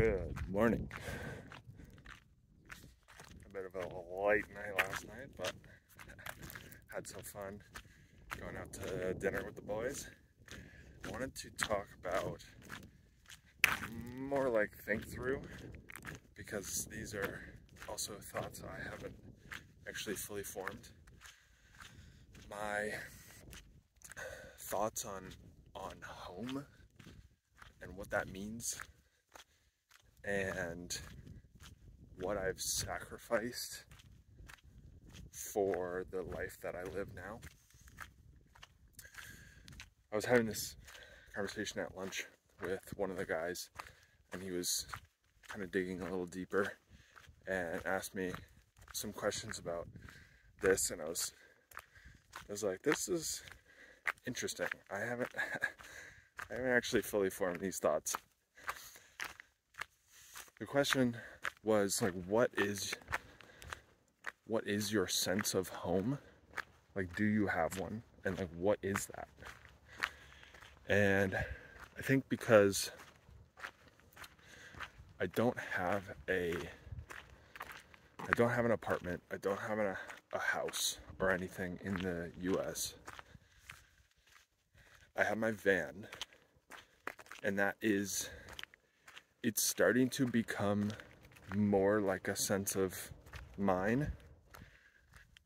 Good morning. A bit of a light night last night, but had some fun going out to dinner with the boys. Wanted to talk about more like think through because these are also thoughts I haven't actually fully formed. My thoughts on on home and what that means and what I've sacrificed for the life that I live now. I was having this conversation at lunch with one of the guys, and he was kind of digging a little deeper and asked me some questions about this, and I was, I was like, this is interesting. I haven't, I haven't actually fully formed these thoughts the question was like what is what is your sense of home? Like do you have one? And like what is that? And i think because i don't have a i don't have an apartment i don't have a, a house or anything in the us i have my van and that is it's starting to become more like a sense of mine.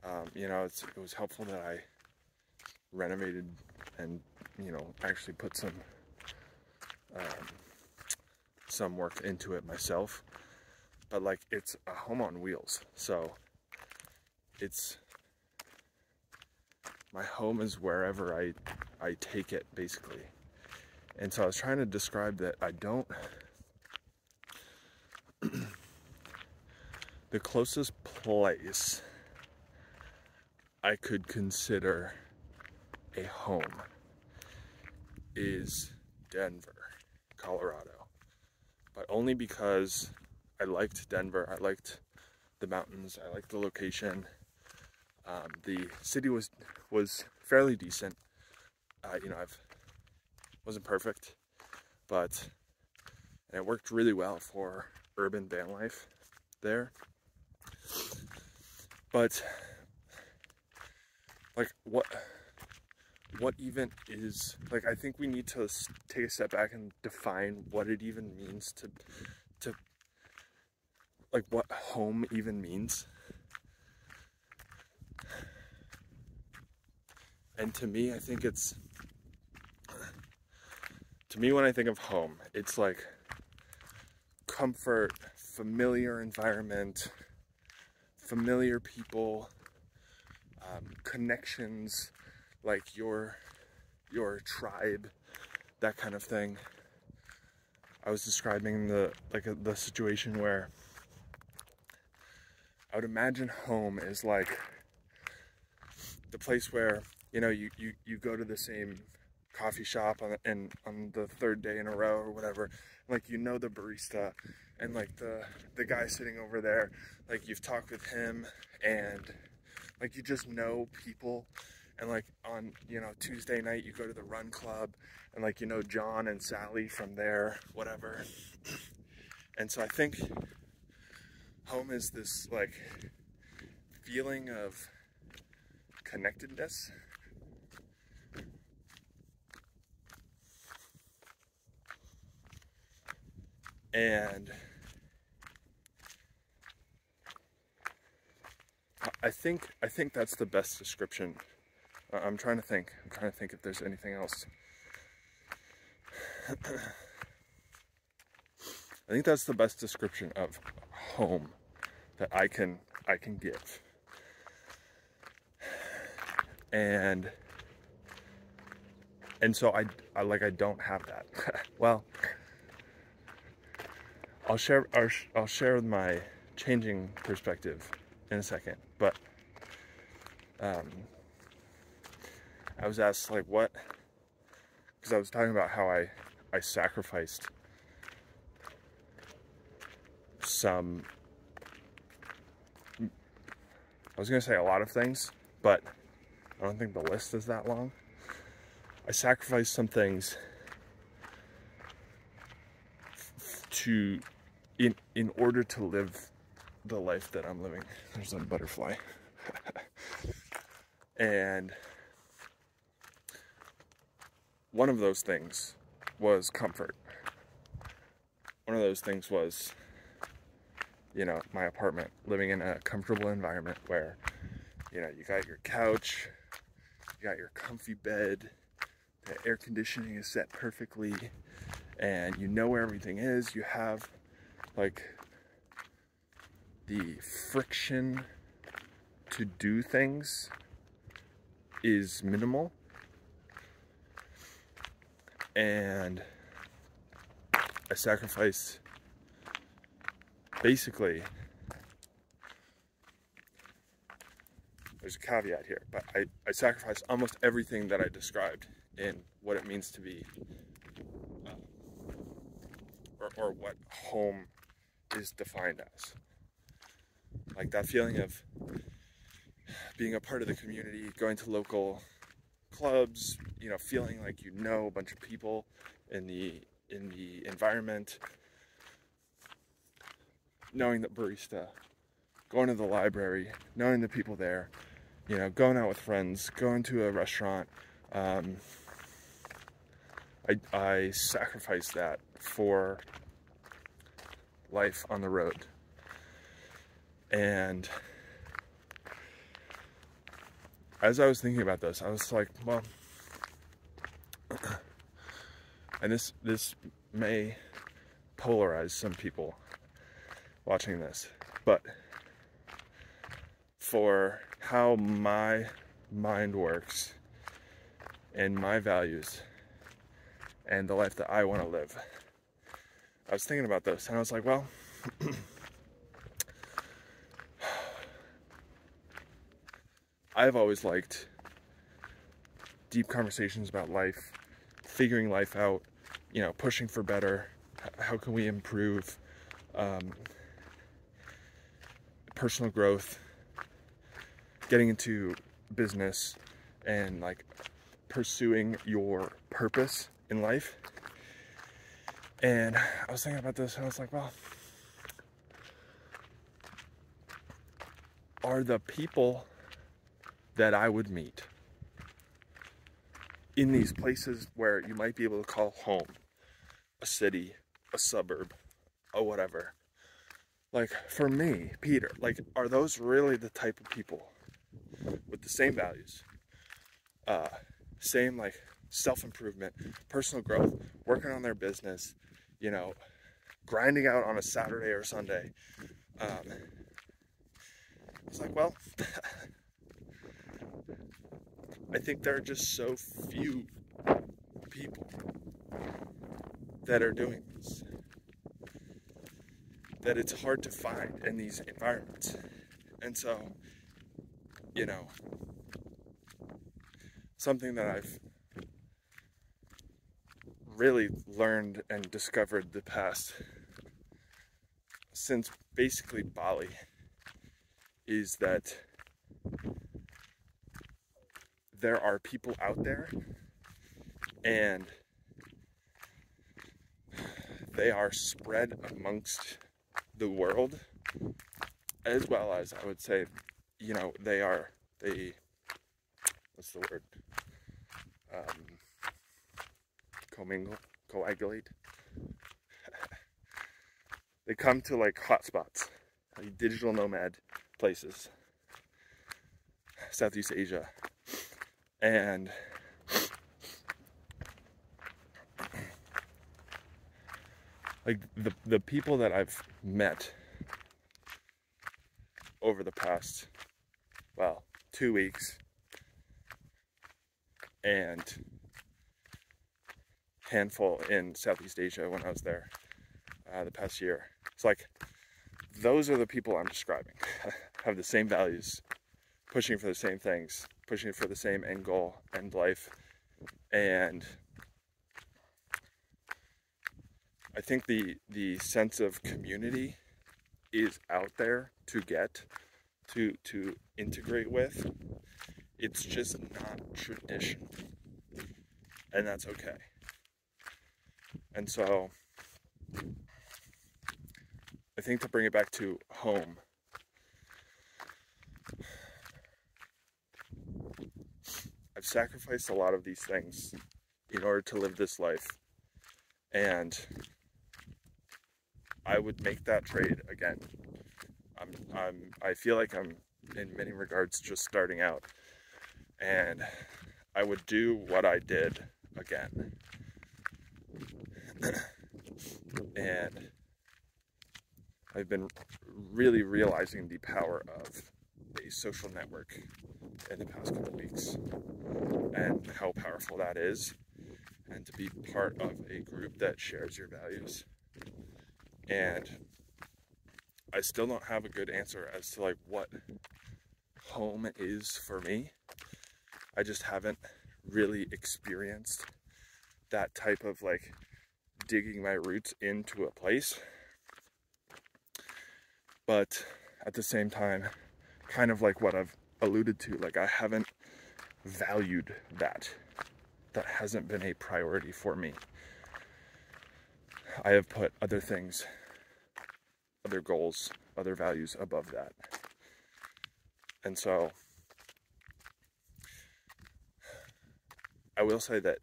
Um, you know, it was helpful that I renovated and, you know, actually put some um, some work into it myself. But like, it's a home on wheels, so it's my home is wherever I I take it basically. And so I was trying to describe that I don't the closest place I could consider a home is Denver, Colorado. But only because I liked Denver, I liked the mountains, I liked the location. Um, the city was was fairly decent. Uh, you know, I've wasn't perfect, but and it worked really well for urban van life there. But like what what even is like I think we need to take a step back and define what it even means to to like what home even means. And to me, I think it's to me when I think of home, it's like comfort, familiar environment, familiar people, um, connections, like your your tribe, that kind of thing. I was describing the like the situation where I would imagine home is like the place where you know you you, you go to the same coffee shop on and on the third day in a row or whatever like you know the barista and like the the guy sitting over there like you've talked with him and like you just know people. And like on you know Tuesday night you go to the run club and like you know John and Sally from there whatever. And so I think home is this like feeling of connectedness and I think I think that's the best description. I'm trying to think. I'm trying to think if there's anything else. I think that's the best description of home that I can I can give. And and so I, I like I don't have that. well, I'll share I'll, I'll share my changing perspective in a second, but um, I was asked like what because I was talking about how I I sacrificed some I was gonna say a lot of things, but I don't think the list is that long. I sacrificed some things to in order to live the life that I'm living, there's a butterfly. and one of those things was comfort. One of those things was, you know, my apartment, living in a comfortable environment where, you know, you got your couch, you got your comfy bed, the air conditioning is set perfectly, and you know where everything is. You have like the friction to do things is minimal. And I sacrifice basically there's a caveat here but I, I sacrifice almost everything that I described in what it means to be uh, or, or what home is defined as like that feeling of being a part of the community going to local clubs, you know, feeling like you know a bunch of people in the in the environment, knowing that barista, going to the library, knowing the people there, you know, going out with friends, going to a restaurant. Um, I, I sacrifice that for life on the road. And as I was thinking about this, I was like, well, and this this may polarize some people watching this, but for how my mind works and my values and the life that I want to live. I was thinking about this and I was like, well, I've always liked deep conversations about life, figuring life out, you know, pushing for better. How can we improve um, personal growth, getting into business, and like pursuing your purpose in life. And I was thinking about this and I was like, well, are the people that I would meet in these places where you might be able to call home a city, a suburb, or whatever. Like for me, Peter, like are those really the type of people with the same values? Uh same like self-improvement, personal growth, working on their business, you know, grinding out on a Saturday or Sunday. Um, it's like, well, I think there are just so few people that are doing this that it's hard to find in these environments. And so, you know, something that I've really learned and discovered the past since basically Bali is that there are people out there and they are spread amongst the world as well as I would say, you know, they are, they, what's the word? Um, commingle, coagulate. they come to like hotspots, like digital nomad places, Southeast Asia, and like the the people that I've met over the past well two weeks and handful in Southeast Asia when I was there uh, the past year. It's like those are the people I'm describing. Have the same values, pushing for the same things, pushing for the same end goal, end life. And I think the the sense of community is out there to get, to to integrate with. It's just not traditional. And that's okay. And so I think to bring it back to home, I've sacrificed a lot of these things in order to live this life. And I would make that trade again. I'm, I'm, I feel like I'm in many regards just starting out. And I would do what I did again. and I've been really realizing the power of a social network in the past couple weeks and how powerful that is. And to be part of a group that shares your values. And I still don't have a good answer as to like what home is for me. I just haven't really experienced that type of like digging my roots into a place but at the same time kind of like what I've alluded to. Like I haven't valued that. That hasn't been a priority for me. I have put other things, other goals, other values above that. And so I will say that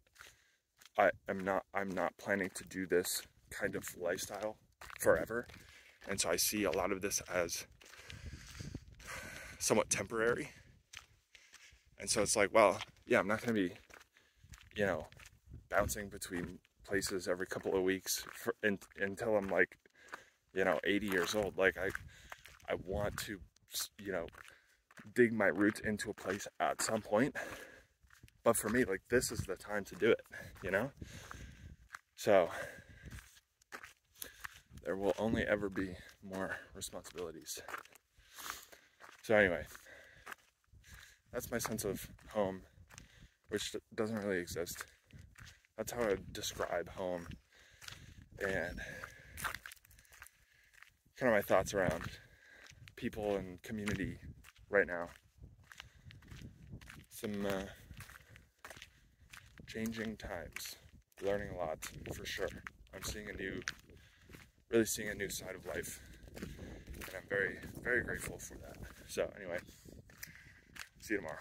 I am not I'm not planning to do this kind of lifestyle forever. And so I see a lot of this as somewhat temporary. And so it's like, well, yeah, I'm not going to be, you know, bouncing between places every couple of weeks for, in, until I'm like, you know, 80 years old. Like I, I want to, you know, dig my roots into a place at some point. But for me, like this is the time to do it, you know? So there will only ever be more responsibilities. So anyway, that's my sense of home, which doesn't really exist. That's how I describe home and kind of my thoughts around people and community right now. Some uh, changing times, learning a lot for sure. I'm seeing a new, really seeing a new side of life, and I'm very, very grateful for that. So anyway, see you tomorrow.